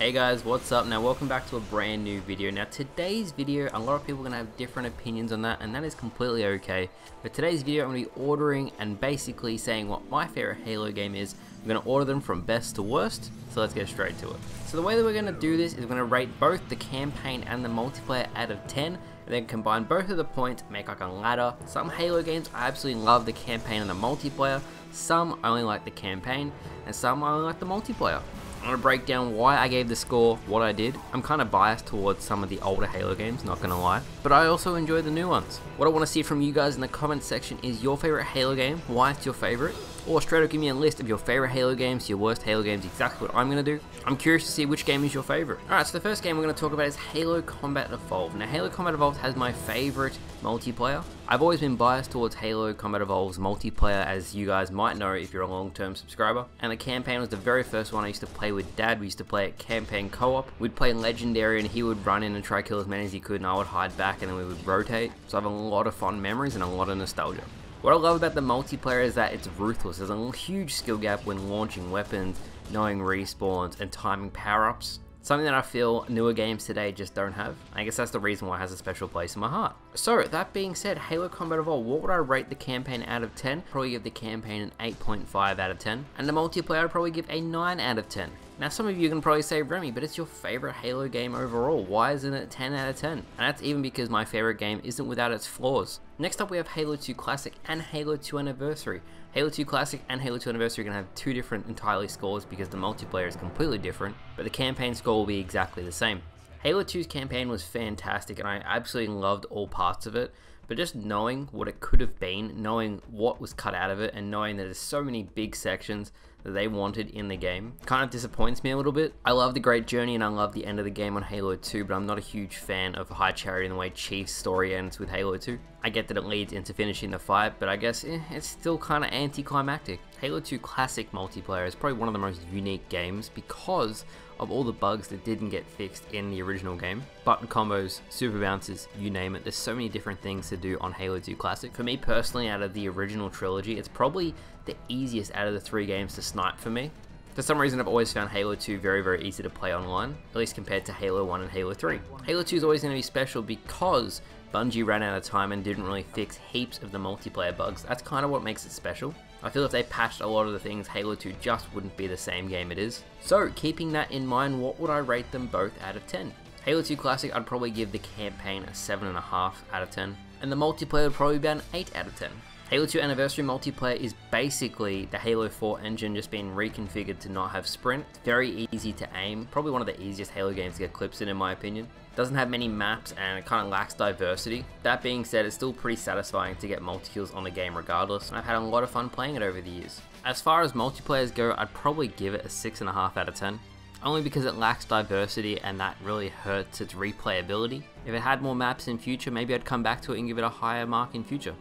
Hey guys, what's up? Now welcome back to a brand new video. Now today's video, a lot of people are going to have different opinions on that and that is completely okay. But today's video I'm going to be ordering and basically saying what my favorite Halo game is. I'm going to order them from best to worst, so let's get straight to it. So the way that we're going to do this is we're going to rate both the campaign and the multiplayer out of 10 and then combine both of the points, make like a ladder. Some Halo games I absolutely love the campaign and the multiplayer, some I only like the campaign, and some I only like the multiplayer. I'm going to break down why I gave the score what I did. I'm kind of biased towards some of the older Halo games, not going to lie. But I also enjoy the new ones. What I want to see from you guys in the comment section is your favorite Halo game, why it's your favorite, or straight up give me a list of your favorite Halo games, your worst Halo games, exactly what I'm going to do. I'm curious to see which game is your favorite. Alright, so the first game we're going to talk about is Halo Combat Evolved. Now, Halo Combat Evolved has my favorite multiplayer. I've always been biased towards Halo Combat Evolved's multiplayer, as you guys might know if you're a long-term subscriber. And the campaign was the very first one I used to play with Dad. We used to play it campaign co-op. We'd play Legendary and he would run in and try to kill as many as he could and I would hide back and then we would rotate. So I have a lot of fun memories and a lot of nostalgia. What I love about the multiplayer is that it's ruthless. There's a huge skill gap when launching weapons, knowing respawns, and timing power-ups. Something that I feel newer games today just don't have. I guess that's the reason why it has a special place in my heart. So, that being said, Halo Combat Evolved, what would I rate the campaign out of 10? Probably give the campaign an 8.5 out of 10. And the multiplayer, I'd probably give a 9 out of 10. Now some of you can probably say, Remy, but it's your favorite Halo game overall. Why isn't it 10 out of 10? And that's even because my favorite game isn't without its flaws. Next up we have Halo 2 Classic and Halo 2 Anniversary. Halo 2 Classic and Halo 2 Anniversary are going to have two different entirely scores because the multiplayer is completely different, but the campaign score will be exactly the same. Halo 2's campaign was fantastic and I absolutely loved all parts of it, but just knowing what it could have been, knowing what was cut out of it, and knowing that there's so many big sections that they wanted in the game kind of disappoints me a little bit. I love the great journey and I love the end of the game on Halo 2, but I'm not a huge fan of High Charity and the way Chief's story ends with Halo 2. I get that it leads into finishing the fight, but I guess eh, it's still kind of anticlimactic. Halo 2 Classic multiplayer is probably one of the most unique games because of all the bugs that didn't get fixed in the original game. Button combos, super bounces, you name it. There's so many different things to do on Halo 2 Classic. For me personally, out of the original trilogy, it's probably the easiest out of the three games to snipe for me. For some reason, I've always found Halo 2 very, very easy to play online, at least compared to Halo 1 and Halo 3. Halo 2 is always going to be special because Bungie ran out of time and didn't really fix heaps of the multiplayer bugs. That's kind of what makes it special. I feel if they patched a lot of the things, Halo 2 just wouldn't be the same game it is. So, keeping that in mind, what would I rate them both out of 10? Halo 2 Classic, I'd probably give the campaign a 7.5 out of 10, and the multiplayer would probably be an 8 out of 10. Halo 2 Anniversary multiplayer is basically the Halo 4 engine just being reconfigured to not have sprint. very easy to aim, probably one of the easiest Halo games to get clips in in my opinion. Doesn't have many maps and it kind of lacks diversity. That being said, it's still pretty satisfying to get multi-kills on the game regardless, and I've had a lot of fun playing it over the years. As far as multiplayers go, I'd probably give it a 6.5 out of 10 only because it lacks diversity and that really hurts its replayability. If it had more maps in future, maybe I'd come back to it and give it a higher mark in future.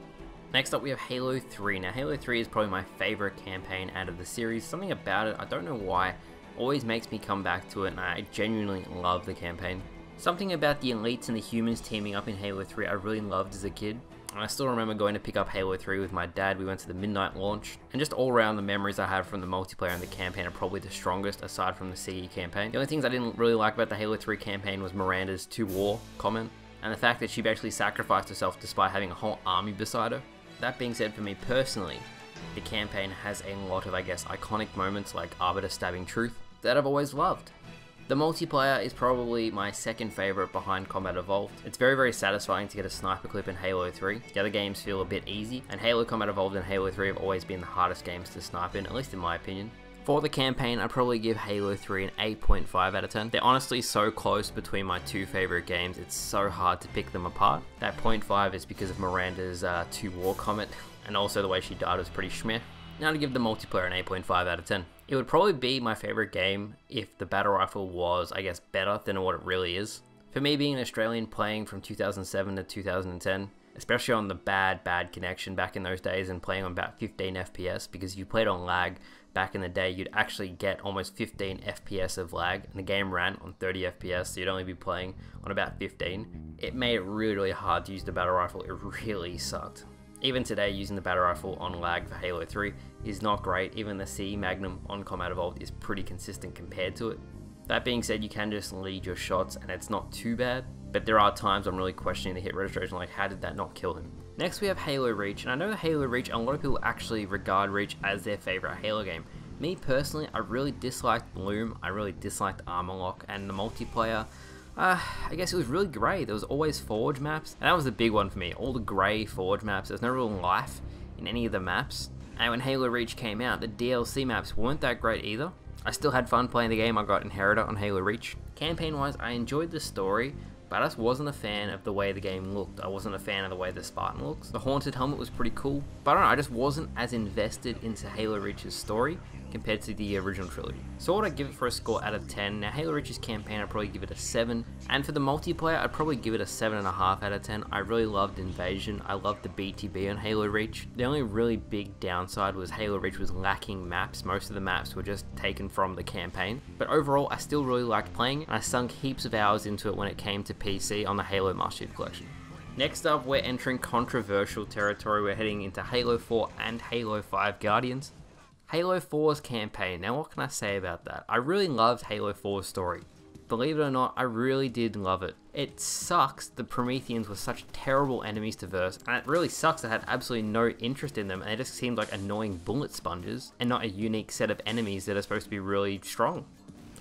Next up we have Halo 3. Now Halo 3 is probably my favorite campaign out of the series. Something about it, I don't know why, always makes me come back to it and I genuinely love the campaign. Something about the elites and the humans teaming up in Halo 3 I really loved as a kid. And I still remember going to pick up Halo 3 with my dad, we went to the midnight launch, and just all around the memories I have from the multiplayer and the campaign are probably the strongest aside from the CE campaign. The only things I didn't really like about the Halo 3 campaign was Miranda's to war comment, and the fact that she actually sacrificed herself despite having a whole army beside her. That being said, for me personally, the campaign has a lot of, I guess, iconic moments like Arbiter stabbing Truth that I've always loved. The multiplayer is probably my second favourite behind Combat Evolved. It's very very satisfying to get a sniper clip in Halo 3. The other games feel a bit easy, and Halo Combat Evolved and Halo 3 have always been the hardest games to snipe in, at least in my opinion. For the campaign, I'd probably give Halo 3 an 8.5 out of 10. They're honestly so close between my two favorite games, it's so hard to pick them apart. That 0.5 is because of Miranda's uh, to war comment, and also the way she died was pretty schmeh. Now to give the multiplayer an 8.5 out of 10. It would probably be my favorite game if the battle rifle was, I guess, better than what it really is. For me being an Australian playing from 2007 to 2010, especially on the bad, bad connection back in those days and playing on about 15 FPS, because you played on lag, back in the day, you'd actually get almost 15 FPS of lag, and the game ran on 30 FPS, so you'd only be playing on about 15. It made it really, really hard to use the battle rifle. It really sucked. Even today, using the battle rifle on lag for Halo 3 is not great. Even the CE Magnum on Combat Evolved is pretty consistent compared to it. That being said, you can just lead your shots and it's not too bad, but there are times I'm really questioning the hit registration, like how did that not kill him? Next we have Halo Reach, and I know Halo Reach, a lot of people actually regard Reach as their favourite Halo game. Me personally, I really disliked Bloom, I really disliked Armor Lock, and the multiplayer, uh, I guess it was really grey. There was always Forge maps, and that was the big one for me. All the grey Forge maps, there's no real life in any of the maps. And when Halo Reach came out, the DLC maps weren't that great either. I still had fun playing the game, I got Inheritor on Halo Reach. Campaign wise, I enjoyed the story, but I just wasn't a fan of the way the game looked. I wasn't a fan of the way the Spartan looks. The Haunted Helmet was pretty cool, but I don't know, I just wasn't as invested into Halo Reach's story compared to the original trilogy. So what I'd give it for a score out of 10. Now Halo Reach's campaign I'd probably give it a 7. And for the multiplayer I'd probably give it a 7.5 out of 10. I really loved Invasion. I loved the BTB on Halo Reach. The only really big downside was Halo Reach was lacking maps. Most of the maps were just taken from the campaign. But overall I still really liked playing and I sunk heaps of hours into it when it came to PC on the Halo Master Chief Collection. Next up, we're entering controversial territory. We're heading into Halo 4 and Halo 5 Guardians. Halo 4's campaign. Now, what can I say about that? I really loved Halo 4's story. Believe it or not, I really did love it. It sucks the Prometheans were such terrible enemies to verse, and it really sucks I had absolutely no interest in them, and they just seemed like annoying bullet sponges, and not a unique set of enemies that are supposed to be really strong.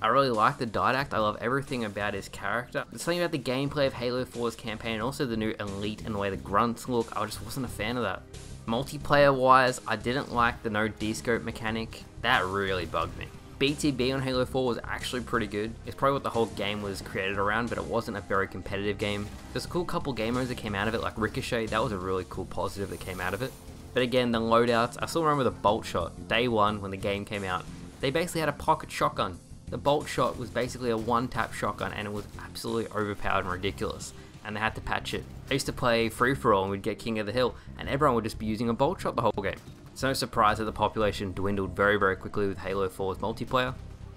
I really like the Didact, I love everything about his character. There's something about the gameplay of Halo 4's campaign and also the new Elite and the way the grunts look, I just wasn't a fan of that. Multiplayer wise, I didn't like the no descope mechanic, that really bugged me. BTB on Halo 4 was actually pretty good. It's probably what the whole game was created around, but it wasn't a very competitive game. There's a cool couple game modes that came out of it, like Ricochet, that was a really cool positive that came out of it. But again, the loadouts, I still remember the bolt shot, day one when the game came out. They basically had a pocket shotgun the bolt shot was basically a one-tap shotgun and it was absolutely overpowered and ridiculous and they had to patch it. I used to play free-for-all and we'd get King of the Hill and everyone would just be using a bolt shot the whole game. It's no surprise that the population dwindled very very quickly with Halo 4's multiplayer.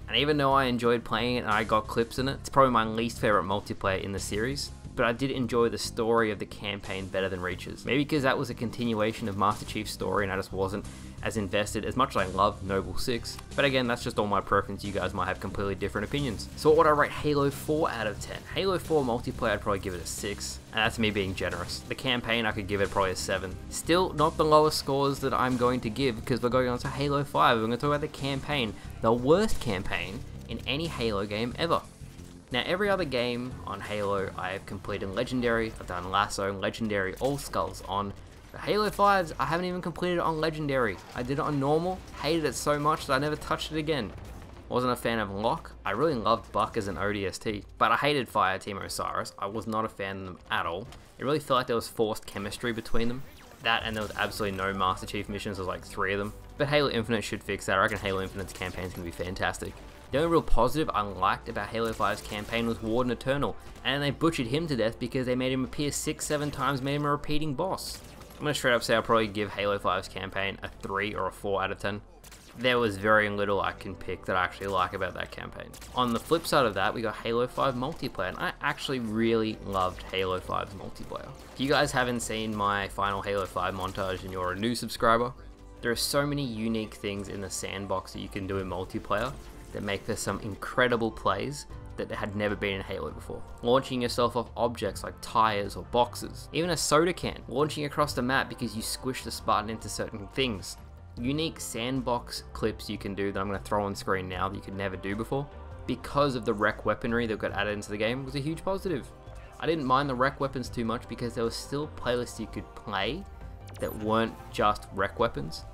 And even though I enjoyed playing it and I got clips in it, it's probably my least favourite multiplayer in the series but I did enjoy the story of the campaign better than Reach's. Maybe because that was a continuation of Master Chief's story and I just wasn't as invested as much as I love Noble 6. But again, that's just all my preference, you guys might have completely different opinions. So what would I rate Halo 4 out of 10? Halo 4 multiplayer, I'd probably give it a 6, and that's me being generous. The campaign, I could give it probably a 7. Still not the lowest scores that I'm going to give because we're going on to Halo 5. We're going to talk about the campaign, the worst campaign in any Halo game ever. Now every other game on Halo I have completed Legendary, I've done LASO, Legendary, all skulls on. The Halo 5s I haven't even completed on Legendary. I did it on normal, hated it so much that I never touched it again. Wasn't a fan of Locke, I really loved Buck as an ODST, but I hated Fireteam Osiris, I was not a fan of them at all. It really felt like there was forced chemistry between them. That and there was absolutely no Master Chief missions, there was like three of them. But Halo Infinite should fix that, I reckon Halo Infinite's campaign is going to be fantastic. The only real positive I liked about Halo 5's campaign was Warden Eternal, and they butchered him to death because they made him appear 6-7 times, made him a repeating boss. I'm gonna straight up say I'll probably give Halo 5's campaign a 3 or a 4 out of 10. There was very little I can pick that I actually like about that campaign. On the flip side of that, we got Halo 5 multiplayer, and I actually really loved Halo 5's multiplayer. If you guys haven't seen my final Halo 5 montage and you're a new subscriber, there are so many unique things in the sandbox that you can do in multiplayer that make for some incredible plays that had never been in Halo before. Launching yourself off objects like tires or boxes, even a soda can, launching across the map because you squish the Spartan into certain things. Unique sandbox clips you can do that I'm going to throw on screen now that you could never do before. Because of the REQ weaponry that got added into the game was a huge positive. I didn't mind the REQ weapons too much because there was still playlists you could play that weren't just REQ weapons.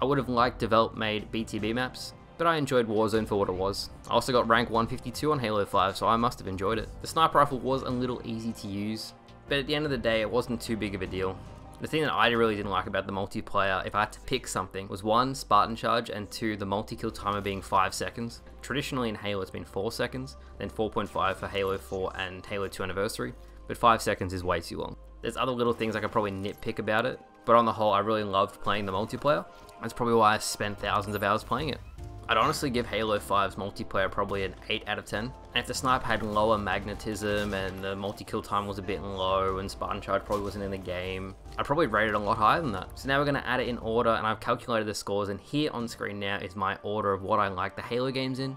I would have liked develop made BTB maps but I enjoyed Warzone for what it was. I also got rank 152 on Halo 5, so I must have enjoyed it. The sniper rifle was a little easy to use, but at the end of the day, it wasn't too big of a deal. The thing that I really didn't like about the multiplayer, if I had to pick something, was one, Spartan charge, and two, the multi-kill timer being 5 seconds. Traditionally in Halo it's been 4 seconds, then 4.5 for Halo 4 and Halo 2 Anniversary, but 5 seconds is way too long. There's other little things I could probably nitpick about it, but on the whole I really loved playing the multiplayer. That's probably why I spent thousands of hours playing it. I'd honestly give Halo 5's multiplayer probably an 8 out of 10. And if the snipe had lower magnetism and the multi-kill time was a bit low and Spartan Charge probably wasn't in the game, I'd probably rate it a lot higher than that. So now we're going to add it in order and I've calculated the scores and here on screen now is my order of what I like the Halo games in.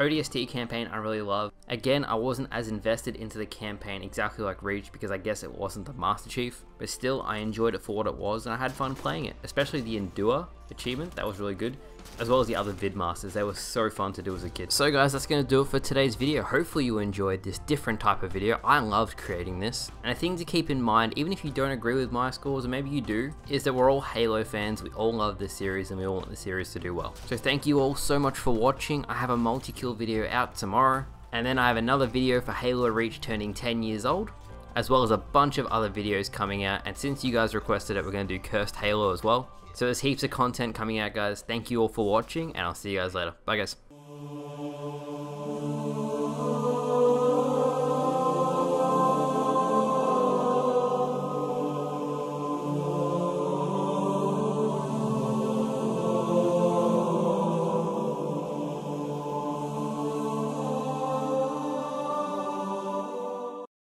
ODST campaign I really love. Again, I wasn't as invested into the campaign exactly like Reach because I guess it wasn't the Master Chief, but still I enjoyed it for what it was and I had fun playing it, especially the Endure achievement, that was really good as well as the other vidmasters. They were so fun to do as a kid. So guys, that's going to do it for today's video. Hopefully you enjoyed this different type of video. I loved creating this. And a thing to keep in mind, even if you don't agree with my scores, or maybe you do, is that we're all Halo fans. We all love this series and we all want the series to do well. So thank you all so much for watching. I have a multi-kill video out tomorrow. And then I have another video for Halo Reach turning 10 years old as well as a bunch of other videos coming out and since you guys requested it we're going to do Cursed Halo as well. So there's heaps of content coming out, guys. Thank you all for watching, and I'll see you guys later. Bye, guys.